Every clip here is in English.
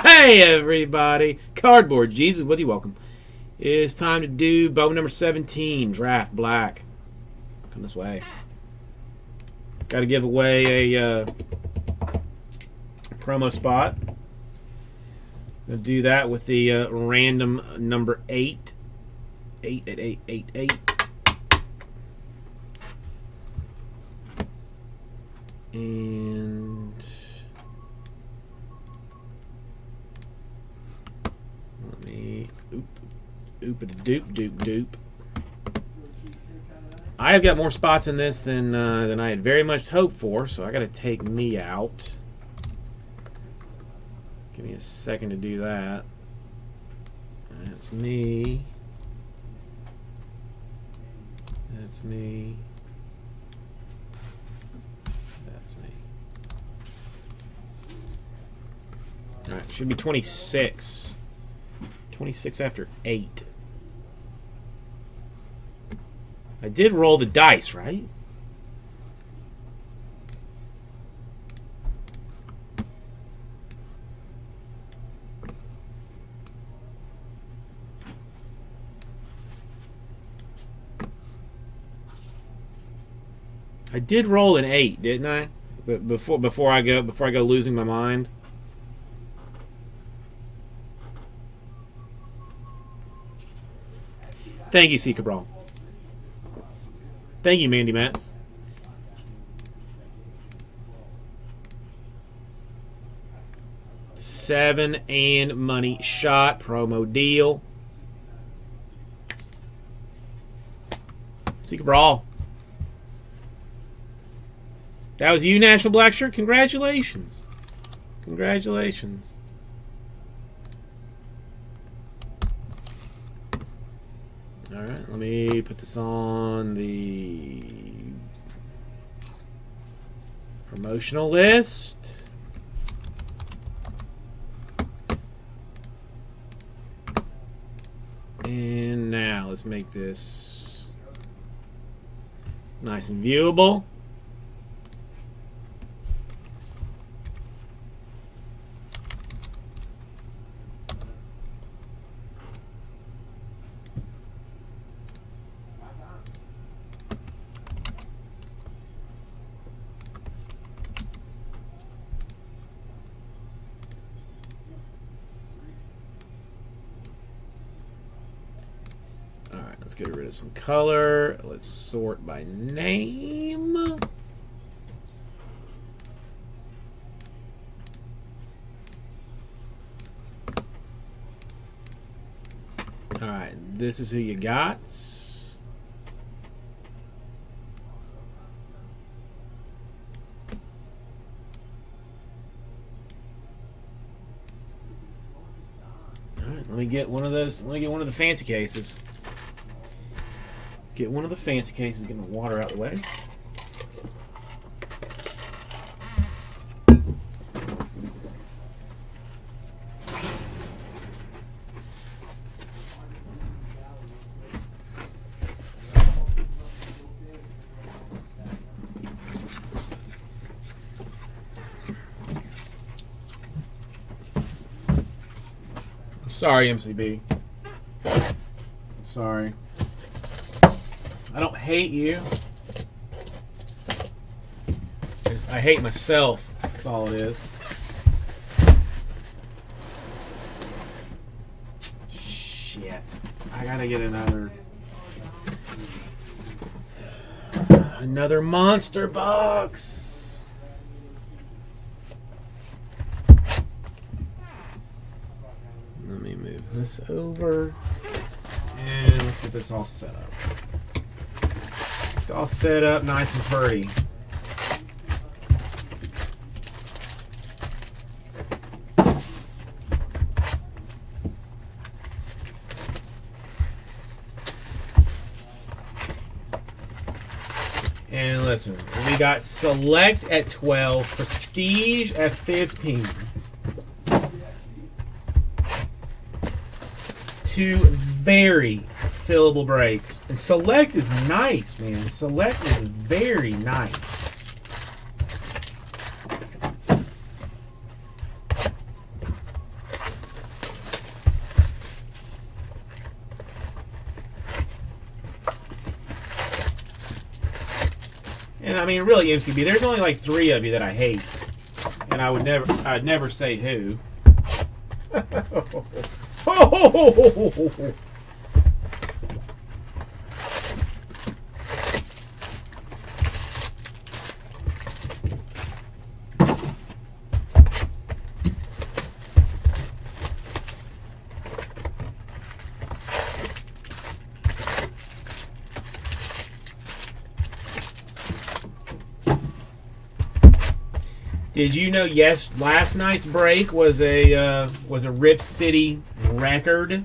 Hey, everybody. Cardboard Jesus with you. Welcome. It's time to do bow number 17, Draft Black. Come this way. Got to give away a uh, promo spot. Gonna do that with the uh, random number 8. 8 at 8, 8, 8. And oop oop a doop doop doop. I have got more spots in this than uh, than I had very much hoped for, so I got to take me out. Give me a second to do that. That's me. That's me. That's me. Alright, should be 26. 26 after 8. I did roll the dice, right? I did roll an 8, didn't I? But before before I go before I go losing my mind. Thank you, C. Cabral. Thank you, Mandy Mats. Seven and money shot promo deal. C. Cabral. That was you, National Black Shirt. Congratulations. Congratulations. All right, let me put this on the promotional list. And now let's make this nice and viewable. Let's get rid of some color. Let's sort by name. All right, this is who you got. All right, let me get one of those. Let me get one of the fancy cases. Get one of the fancy cases, get the water out of the way. Sorry, MCB. Sorry. I don't hate you. I hate myself. That's all it is. Shit. I gotta get another. Another monster box. Let me move this over. And let's get this all set up. All set up nice and pretty. And listen, we got select at 12, prestige at 15. Two very fillable breaks. And select is nice, man. Select is very nice. And I mean, really, MCB, there's only like three of you that I hate. And I would never, I'd never say who. oh, oh, oh, Did you know? Yes, last night's break was a uh, was a Rip City record.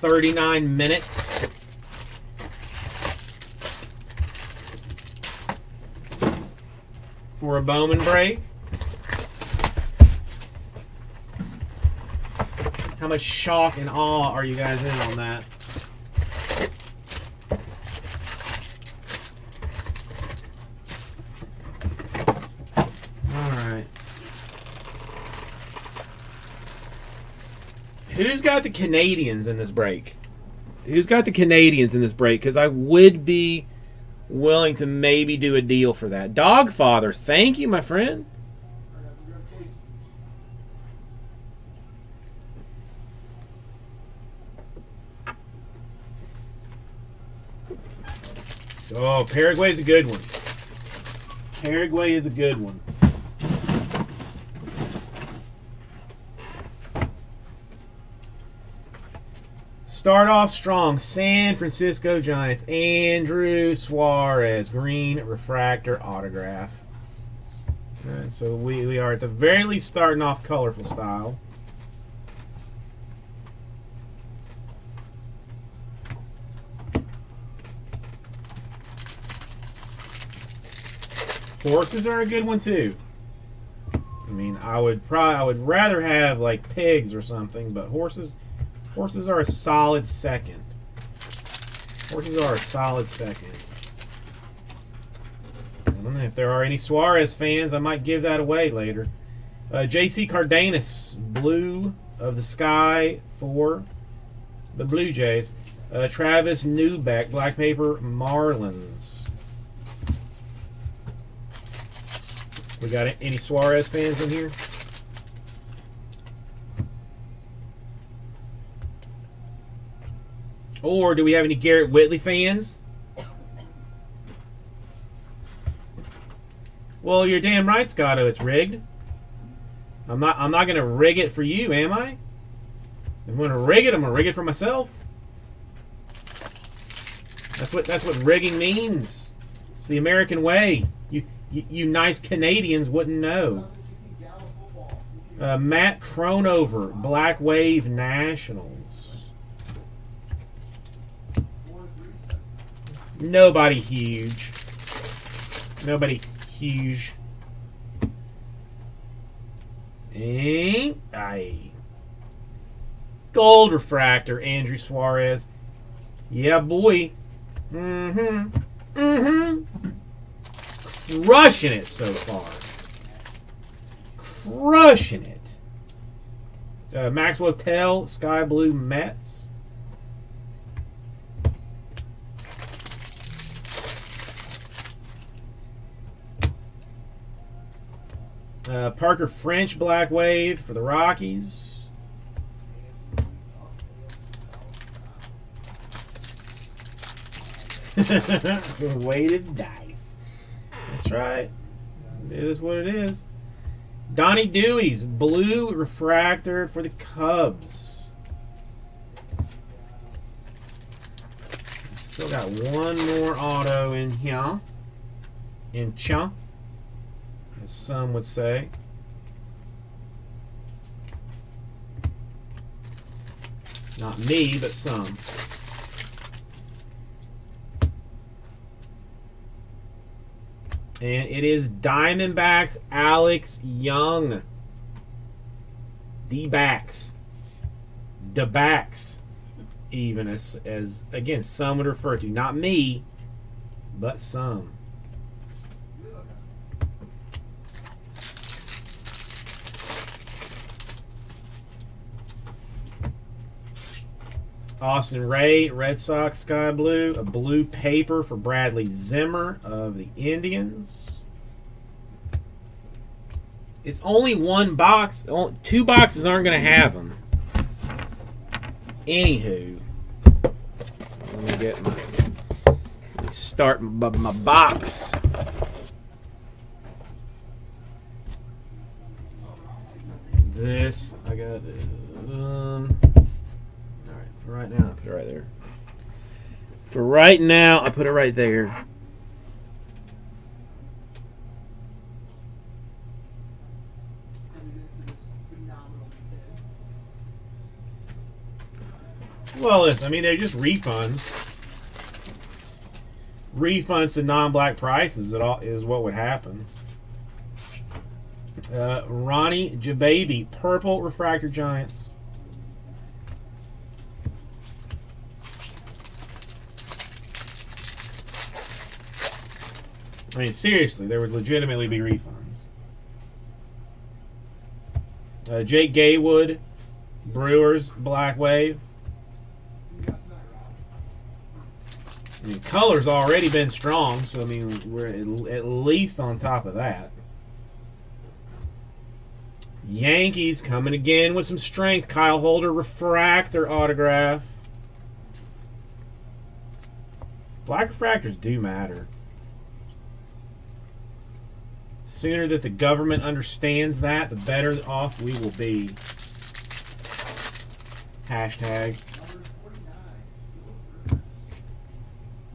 Thirty nine minutes. For a Bowman break. How much shock and awe are you guys in on that? Who's got the Canadians in this break? Who's got the Canadians in this break? Because I would be willing to maybe do a deal for that. Dogfather, thank you, my friend. Oh, Paraguay's a good one. Paraguay is a good one. Start off strong. San Francisco Giants. Andrew Suarez. Green refractor autograph. Alright, so we, we are at the very least starting off colorful style. Horses are a good one too. I mean, I would probably I would rather have like pigs or something, but horses Horses are a solid second. Horses are a solid second. I don't know if there are any Suarez fans. I might give that away later. Uh, J.C. Cardenas, blue of the sky for the Blue Jays. Uh, Travis Neubeck, black paper Marlins. We got any Suarez fans in here? Or do we have any Garrett Whitley fans? Well, you're damn right, Scotto. It's rigged. I'm not. I'm not gonna rig it for you, am I? I'm gonna rig it. I'm gonna rig it for myself. That's what. That's what rigging means. It's the American way. You, you, you nice Canadians wouldn't know. Uh, Matt Crownover, Black Wave National. Nobody huge. Nobody huge. Ain't I? Gold refractor, Andrew Suarez. Yeah, boy. Mm-hmm. Mm-hmm. Crushing it so far. Crushing it. Uh, Max Wotell, Sky Blue Mets. Uh, Parker French Black Wave for the Rockies. Weighted dice. That's right. It is what it is. Donnie Dewees blue refractor for the Cubs. Still got one more auto in here. In chunk as some would say. Not me, but some. And it is Diamondbacks Alex Young. D-backs. D-backs. Even as, as, again, some would refer to. Not me, but some. Austin Rei, Red Sox Sky Blue. A blue paper for Bradley Zimmer of the Indians. It's only one box. Two boxes aren't going to have them. Anywho, let me get my. Start my, box. This I got. Um, for right now, I put it right there. For right now, I put it right there. Well, listen, I mean, they're just refunds. Refunds to non-black prices it all is what would happen. Uh, Ronnie Jebavy, Purple Refractor Giants. I mean, seriously, there would legitimately be refunds. Uh, Jake Gatewood, Brewers, Black Wave. I mean, color's already been strong, so I mean, we're at least on top of that. Yankees coming again with some strength. Kyle Holder refractor autograph. Black refractors do matter. Sooner that the government understands that, the better off we will be. Hashtag.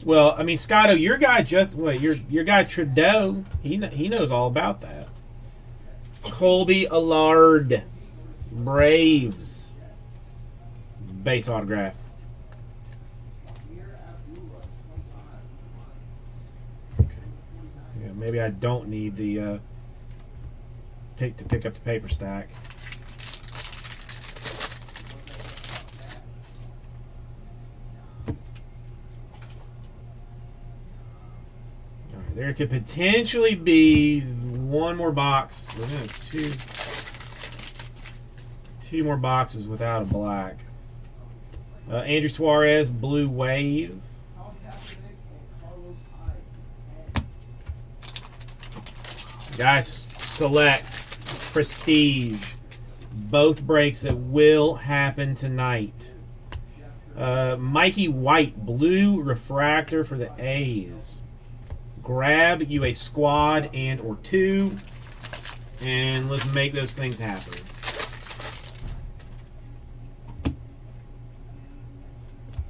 Well, I mean, Scotto, your guy just wait, your your guy Trudeau, he he knows all about that. Colby Allard, Braves, base autograph. Okay. Yeah, maybe I don't need the uh, pick to pick up the paper stack. There could potentially be one more box. Two, two more boxes without a black. Uh, Andrew Suarez, Blue Wave. Guys, select Prestige. Both breaks that will happen tonight. Uh, Mikey White, Blue Refractor for the A's grab you a squad and or two, and let's make those things happen.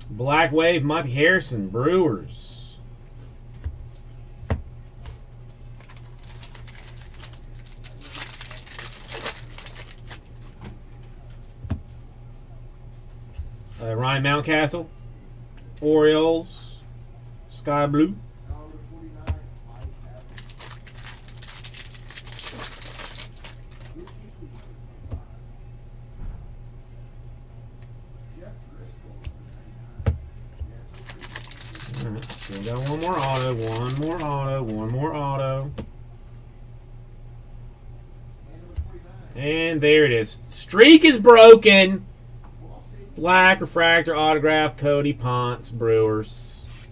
Black Wave, Monte Harrison, Brewers. Uh, Ryan Mountcastle, Orioles, Sky Blue. We got one more auto, one more auto, one more auto. And there it is. Streak is broken. Black refractor autograph, Cody Ponce, Brewers.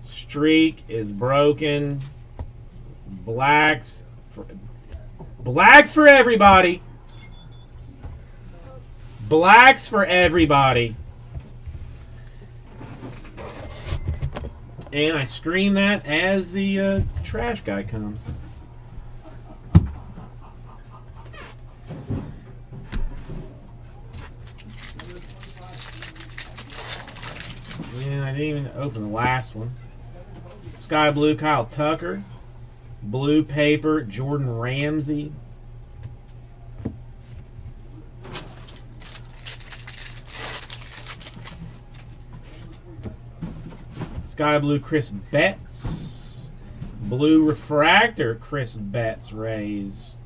Streak is broken. Blacks for, blacks for everybody. Blacks for everybody. And I scream that as the uh, trash guy comes. And I didn't even open the last one. Sky Blue, Kyle Tucker. Blue Paper, Jordan Ramsey. Sky Blue Chris Betts. Blue Refractor Chris Betts Rays.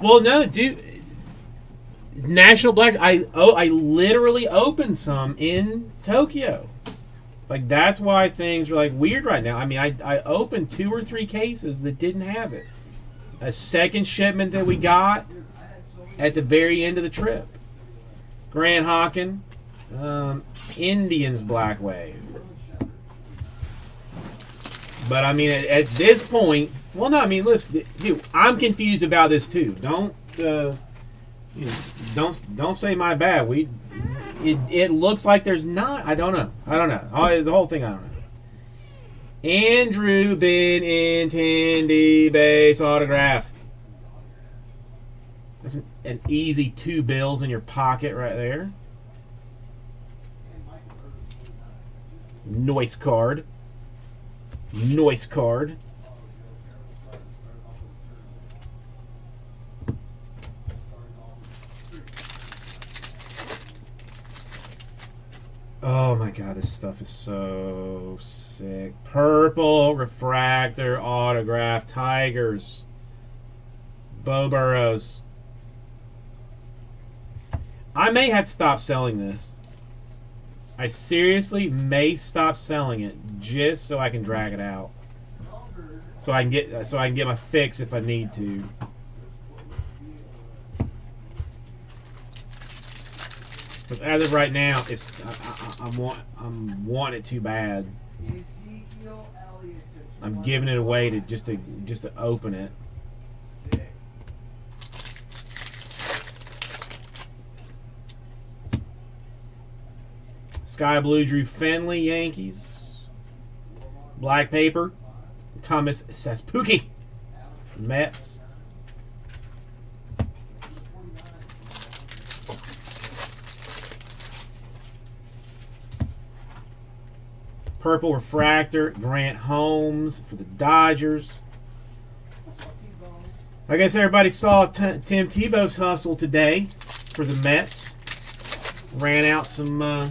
Well, no, dude. National Black. I oh, I literally opened some in Tokyo. Like that's why things are like weird right now. I mean, I I opened two or three cases that didn't have it. a second shipment that we got at the very end of the trip. Grant Hockin, um, Indians Black Wave. But I mean, at, at, this point, well, no, I mean, listen, dude, I'm confused about this too. Don't, uh, don't, don't say my bad. We, it, it looks like there's not. I don't know. I don't know. I, the whole thing, I don't know. Andrew Benintendi base autograph. That's an, an easy two bills in your pocket right there. Noise card. Noise card. Oh my god, this stuff is so sick. Purple refractor autograph Tigers. Beau Burrows. I may have to stop selling this. I seriously may stop selling it just so I can drag it out. So I can get so I can get my fix if I need to. But as of right now, it's I, I, I'm want I'm wanting it too bad. I'm giving it away to just to just to open it. Sky Blue Drew Finley, Yankees. Black Paper, Thomas Szapucki, Mets. Purple Refractor, Grant Holmes for the Dodgers. I guess everybody saw T Tim Tebow's hustle today for the Mets. Ran out some, uh,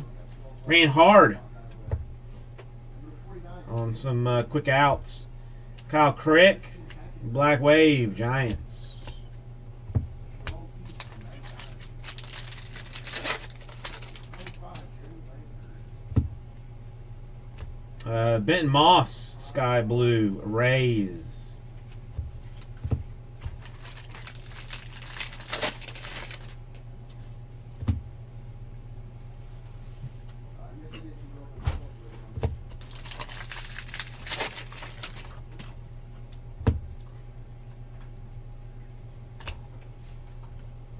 ran hard on some uh, quick outs. Kyle Crick, Black Wave, Giants. Uh, Benton Moss, Sky Blue, Rays.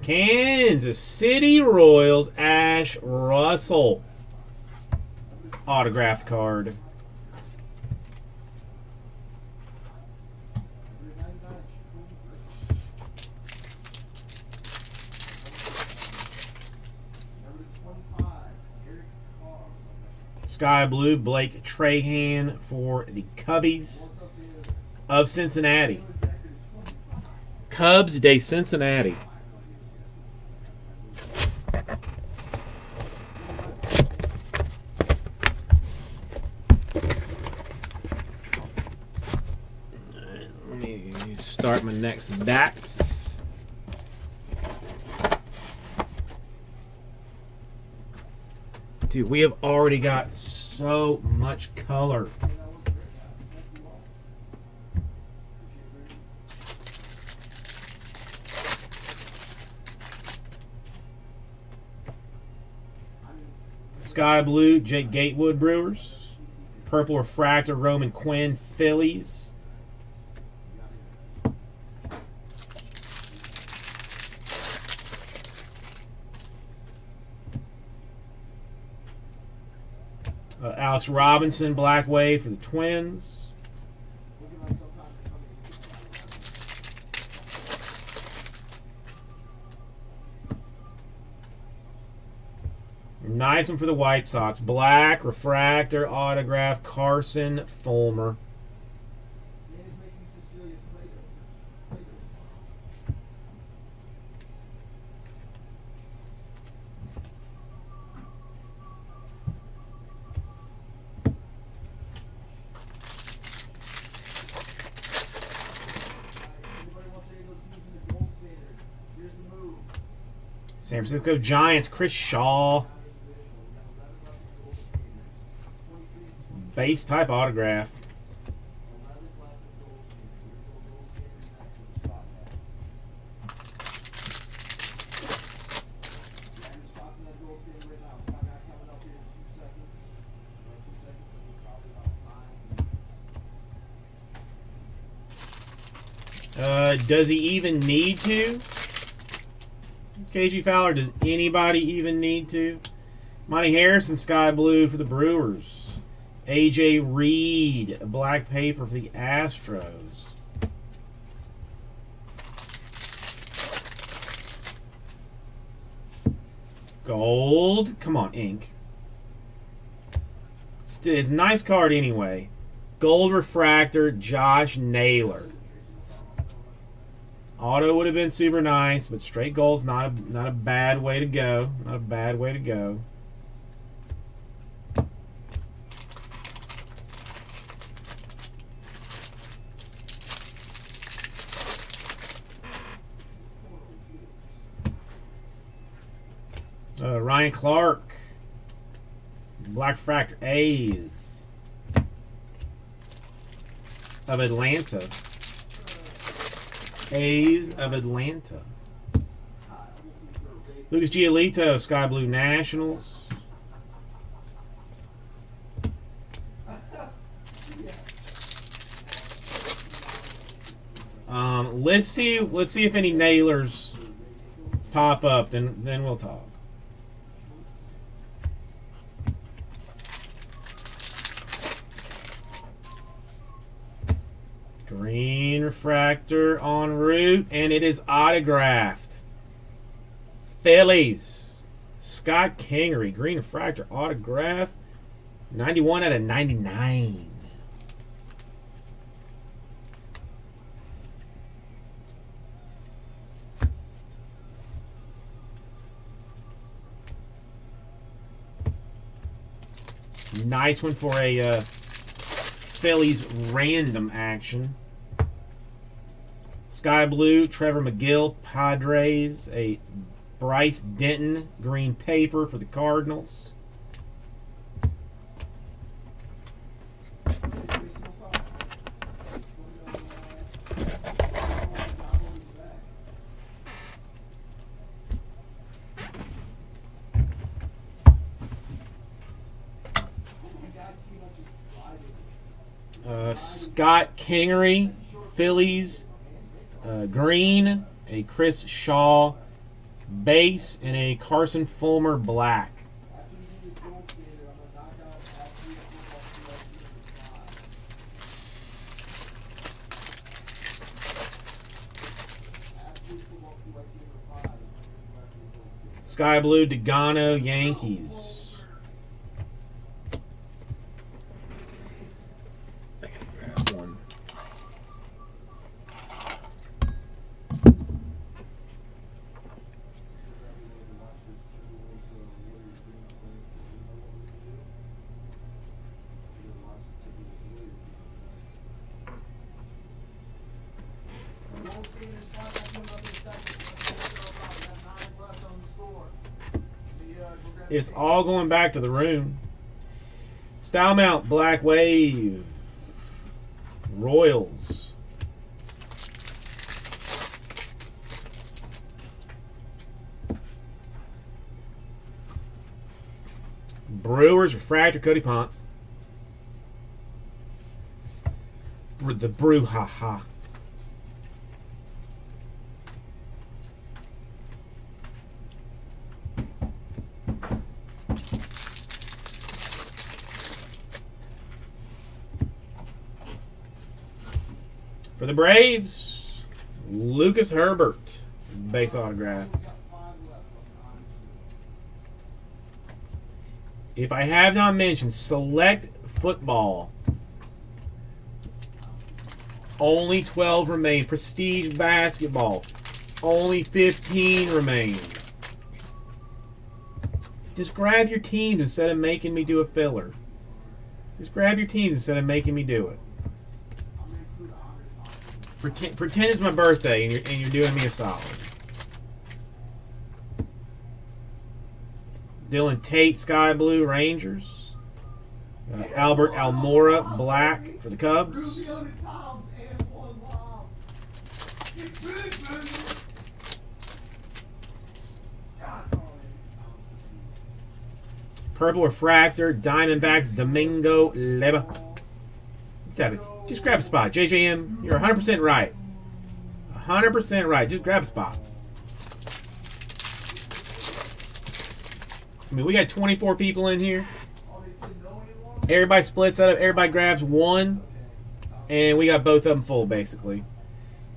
Kansas City Royals, Ashe Russell. Autographed card. Sky Blue, Blake Trahan for the Cubbies of Cincinnati. Cubs Day Cincinnati. Let me start my next backs. Dude, we have already got so much color. Sky Blue, Jake Gatewood Brewers. Purple Refractor, Roman Quinn Phillies. Uh, Alex Robinson, Black Wave for the Twins. Nice one for the White Sox. Black, refractor, autograph, Carson Fulmer. So go Giants. Chris Shaw. Base type autograph. Uh, does he even need to? KG Fowler, does anybody even need to? Monte Harrison, Sky Blue for the Brewers. AJ Reed, Black Paper for the Astros. Gold. Come on, ink. It's a nice card anyway. Gold Refractor, Josh Naylor. Auto would have been super nice, but straight gold's not a not a bad way to go. Not a bad way to go. Uh, Ryan Clark, Black Fractor A's of Atlanta. A's of Atlanta. Lucas Giolito, Sky Blue Nationals. Um, let's see. Let's see if any nailers pop up. Then, then we'll talk. Green refractor en route, and it is autographed. Phillies. Scott Kingery, green refractor autograph. 91 out of 99. Nice one for a uh, Phillies random action. Sky Blue, Trevor Megill, Padres. A Bryce Denton, green paper for the Cardinals. Uh, Scott Kingery, Phillies, uh, green, a Chris Shaw base, and a Carson Fulmer black. Sky Blue Degano Yankees. It's all going back to the room. Style Mount, Black Wave, Royals. Brewers, Refractor, Cody Ponce. The Brew, ha ha. For the Braves, Lucas Herbert, base autograph. If I have not mentioned, select football. Only 12 remain. Prestige basketball. Only 15 remain. Just grab your teams instead of making me do a filler. Just grab your teams instead of making me do it. Pretend, pretend it's my birthday and you're, and you're doing me a solid. Dylan Tate, Sky Blue, Rangers. Uh, Albert Almora, Black for the Cubs. Purple Refractor, Diamondbacks, Domingo Leyba. It. Just grab a spot. JJM, you're 100% right. 100% right. Just grab a spot. I mean, we got 24 people in here. Everybody splits out. Everybody grabs one, and we got both of them full, basically.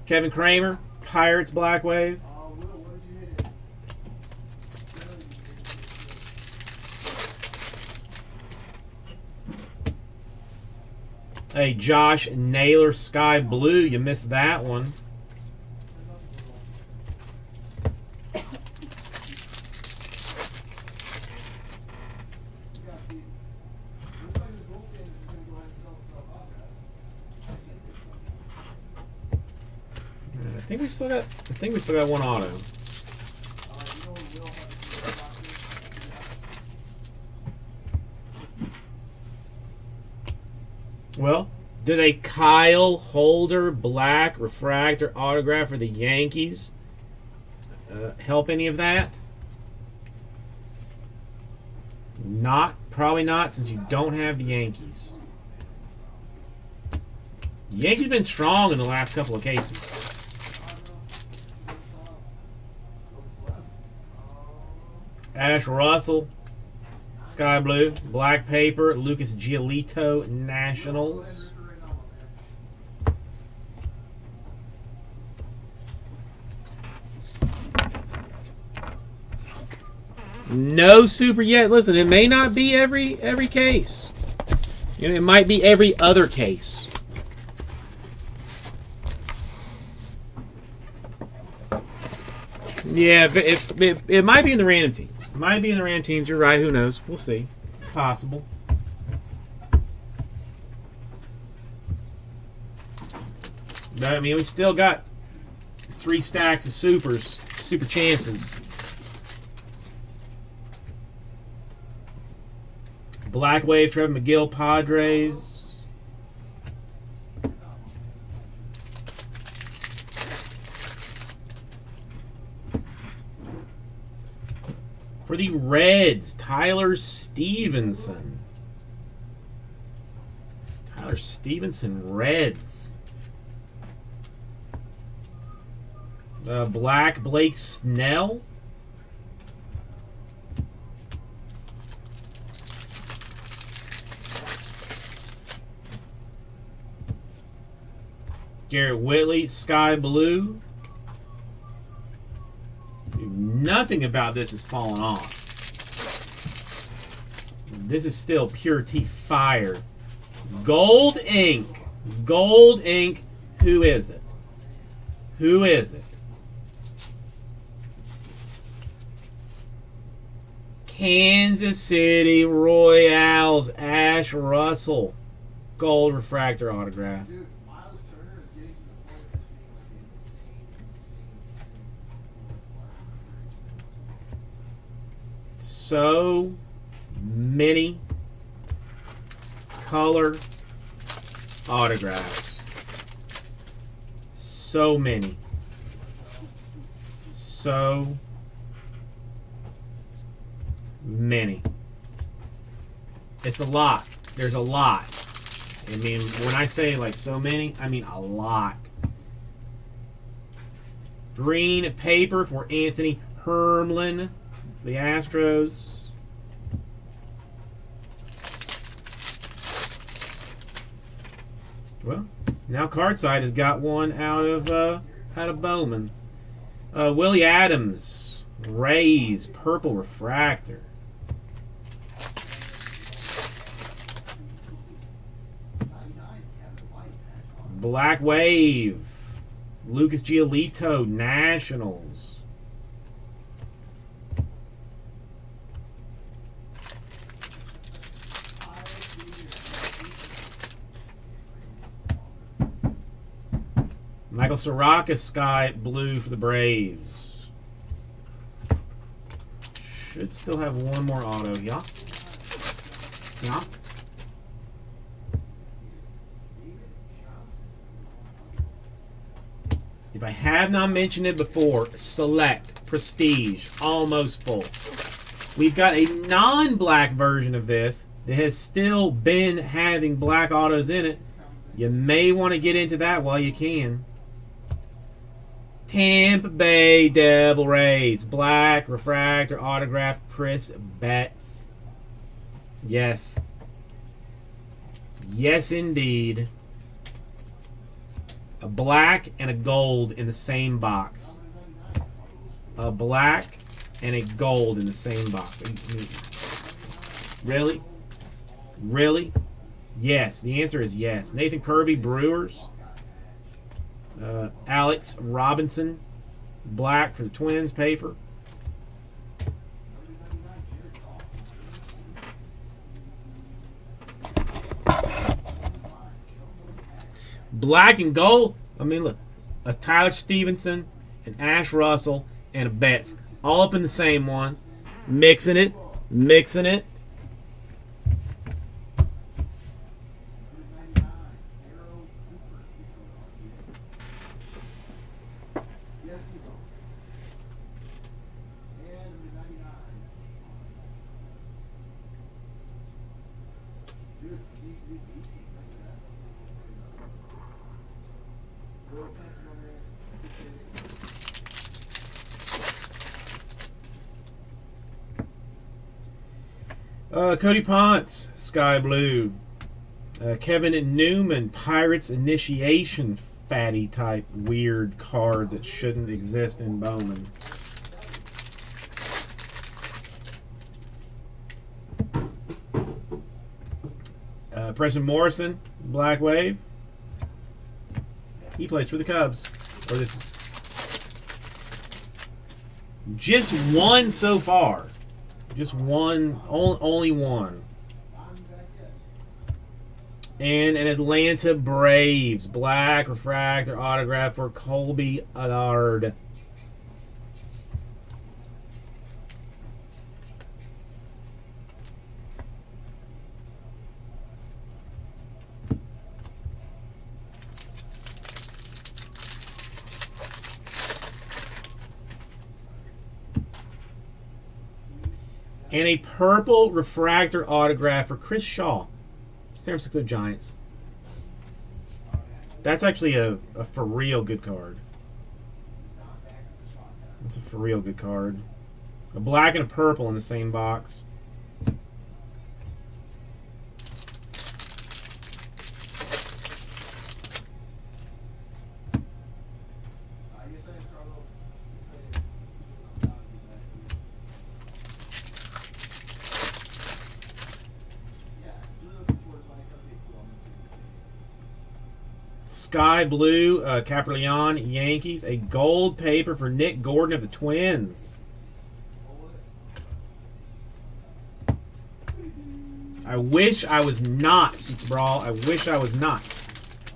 Kevin Kramer, Pirates Black Wave. Hey, Josh Naylor Sky Blue. You missed that one. I think we still got. I think we still got one auto. Well, did a Kyle Holder black refractor autograph for the Yankees uh, help any of that? Not, probably not, since you don't have the Yankees. The Yankees been strong in the last couple of cases. Ashe Russell, Sky Blue, Black Paper, Lucas Giolito, Nationals. No super yet. Listen, it may not be every every case. You know, it might be every other case. Yeah, it, it, it might be in the random teams. It might be in the random teams. You're right. Who knows? We'll see. It's possible. But I mean, we still got three stacks of supers, super chances. Black Wave, Trevor Megill, Padres. For the Reds, Tyler Stephenson. Tyler Stephenson, Reds. Uh, Black Blake Snell. Garrett Whitley, Sky Blue. Nothing about this is falling off. This is still pure T fire. Gold ink. Gold ink. Who is it? Who is it? Kansas City Royals, Ashe Russell. Gold refractor autograph. So many color autographs. So many. So many. It's a lot. There's a lot. I mean, when I say like so many, I mean a lot. Green paper for Anthony Hermlin the Astros. Well, now Cardside has got one out of uh, out of Bowman. Uh, Willy Adames, Rays, purple refractor. Black Wave, Lucas Giolito, Nationals. Michael Soroka, sky blue for the Braves. Should still have one more auto. Yeah. Yeah. If I have not mentioned it before, select prestige almost full. We've got a non-black version of this that has still been having black autos in it. You may want to get into that while you can. Tampa Bay Devil Rays. Black refractor autograph Chris Betts. Yes. Yes, indeed. A black and a gold in the same box. A black and a gold in the same box. Really? Really? Yes. The answer is yes. Nathan Kirby, Brewers. Uh, Alex Robinson, black for the Twins paper. Black and gold. I mean, look, a Tyler Stephenson, an Ashe Russell, and a Betts, all up in the same one. Mixing it, mixing it. Uh, Cody Ponce, Sky Blue. Uh, Kevin and Newman, Pirates Initiation fatty type weird card that shouldn't exist in Bowman. Uh, Preston Morrison, Black Wave. He plays for the Cubs. Or this is just one so far. Just one, only one. And an Atlanta Braves black refractor autograph for Colby Allard. And a purple refractor autograph for Chris Shaw, San Francisco Giants. That's actually a, a for real good card. That's a for real good card. A black and a purple in the same box. Sky Blue, uh, Kaprielian, Yankees. A gold paper for Nick Gordon of the Twins. I wish I was not, Brawl. I wish I was not.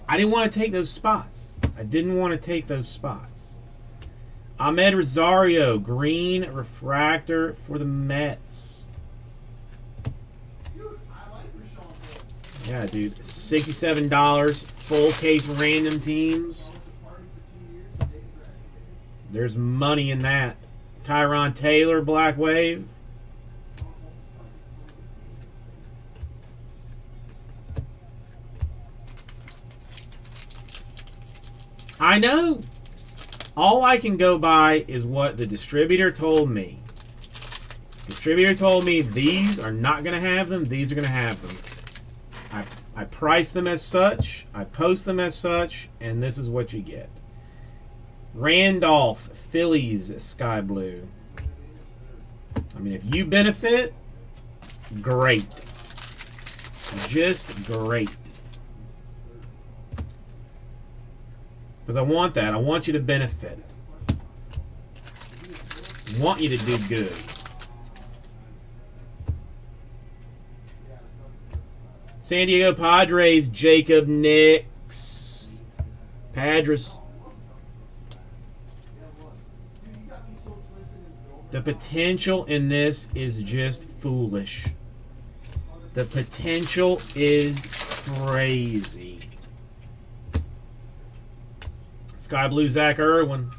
I didn't want to take those spots. I didn't want to take those spots. Amed Rosario, green refractor for the Mets. Yeah, dude. $67 full case random teams. There's money in that. Tyrone Taylor, Black Wave. I know. All I can go by is what the distributor told me. Distributor told me these are not going to have them. These are going to have them. I price them as such, I post them as such, and this is what you get. Randolph, Phillies, Sky Blue. I mean, if you benefit, great. Just great. Because I want that. I want you to benefit. I want you to do good. San Diego Padres, Jacob Nix. Padres. The potential in this is just foolish. The potential is crazy. Sky Blue Zach Irwin.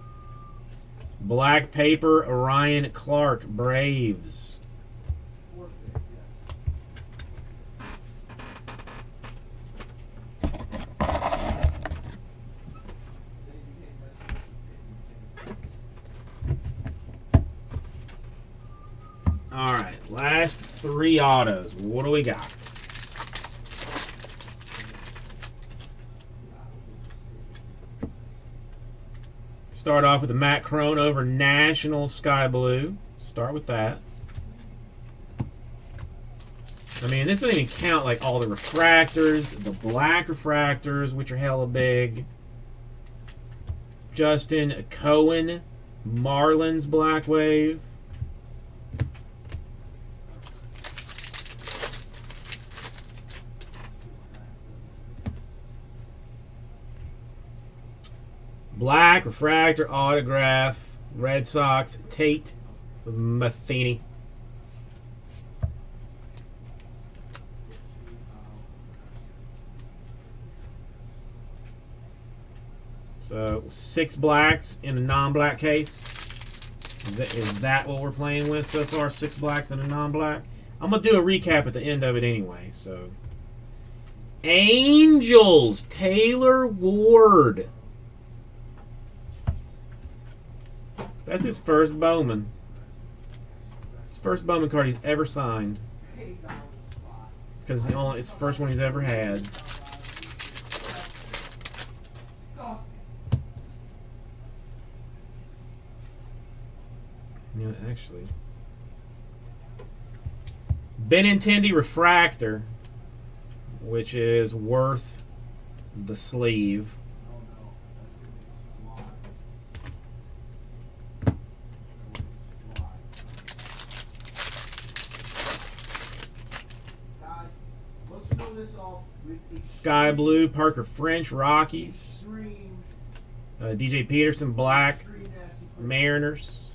Black Paper Orion Clark Braves. Three autos. What do we got? Start off with the Matt Crownover National Sky Blue. Start with that. I mean, this doesn't even count like all the refractors, the black refractors, which are hella big. Justin Cohen, Marlins Black Wave. Black refractor autograph, Red Sox Tate Matheny. So six blacks in a non-black case. Is that, is that what we're playing with so far? Six blacks and a non-black. I'm gonna do a recap at the end of it anyway. So Angels Taylor Ward. That's his first Bowman. His first Bowman card he's ever signed. Because it's the, first one he's ever had. Yeah, actually. Benintendi Refractor, which is worth the sleeve. Sky Blue, Parker French, Rockies. Uh, DJ Peterson, Black, Mariners.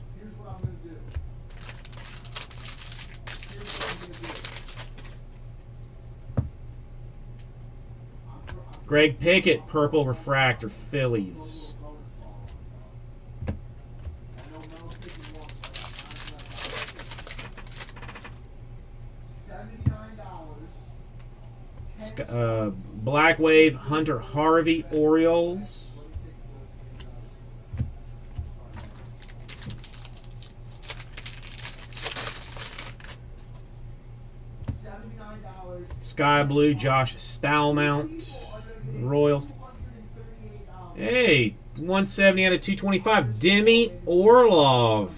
Greg Pickett, Purple Refractor, Phillies. Uh, Black Wave, Hunter Harvey, Orioles. Sky Blue, Josh Staumont. Royals. Hey, 170 out of 225. Demi Orimoloye.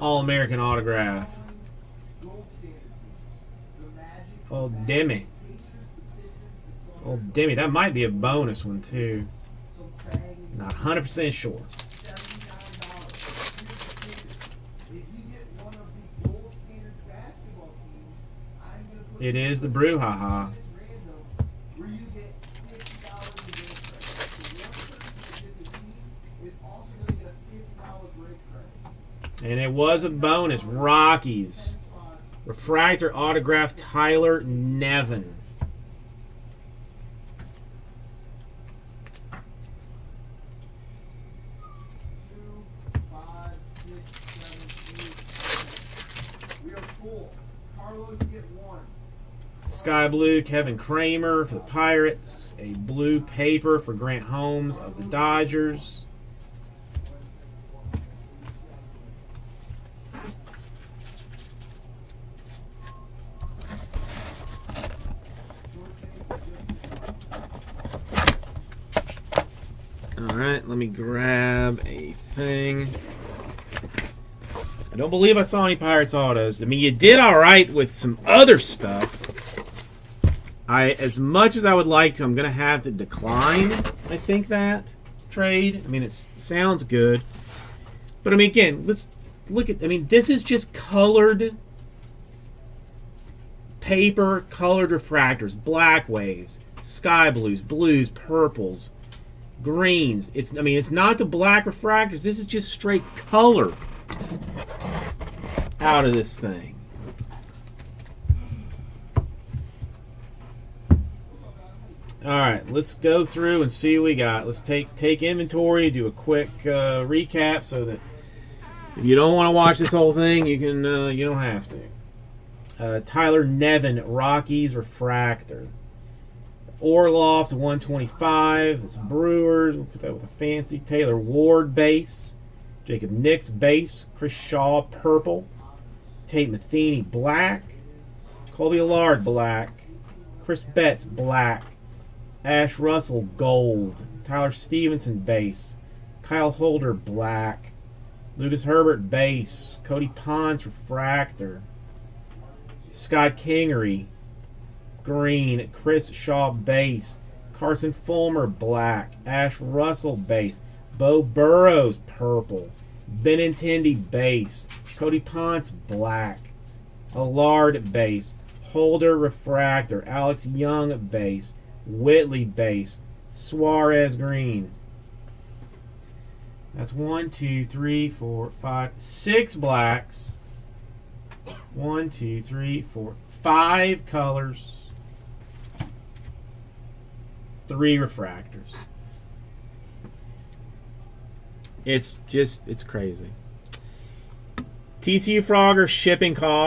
All American autograph. Oh, Demi. Oh, Demi. That might be a bonus one, too. Not 100% sure. It is the Brouhaha. And it was a bonus. Rockies. Refractor autograph Tyler Nevin. Sky Blue, Kevin Kramer for the Pirates. A blue paper for Grant Holmes of the Dodgers. Grab a thing. I don't believe I saw any Pirates autos. I mean, you did alright with some other stuff. I, as much as I would like to, I'm going to have to decline, I think, that trade. I mean, it sounds good. But, I mean, again, let's look at, I mean, this is just colored paper, colored refractors, black waves, sky blues, blues, purples, greens. It's I mean it's not the black refractors. This is just straight color out of this thing. All right, let's go through and see what we got. Let's take take inventory, do a quick uh, recap, so that if you don't want to watch this whole thing, you can uh, you don't have to. Uh, Tyler Nevin, Rockies Refractor. Orimoloye 125. It's Brewers. We'll put that with a fancy. Taylor Ward base. Jacob Nix base, Chris Shaw purple, Tate Matheny black, Colby Allard black, Chris Betts black, Ashe Russell gold, Tyler Stephenson base, Kyle Holder black, Lucas Herbert base, Cody Ponce refractor, Scott Kingery green, Chris Shaw base, Carson Fulmer black, Ashe Russell base, Beau Burrows purple, Benintendi base, Cody Ponce black, Allard base, Holder refractor, Alex Young base, Whitley base, Suarez green. That's one, two, three, four, five, six blacks. One, two, three, four, five colors three refractors. It's just, it's crazy. TCU Frogger shipping cost.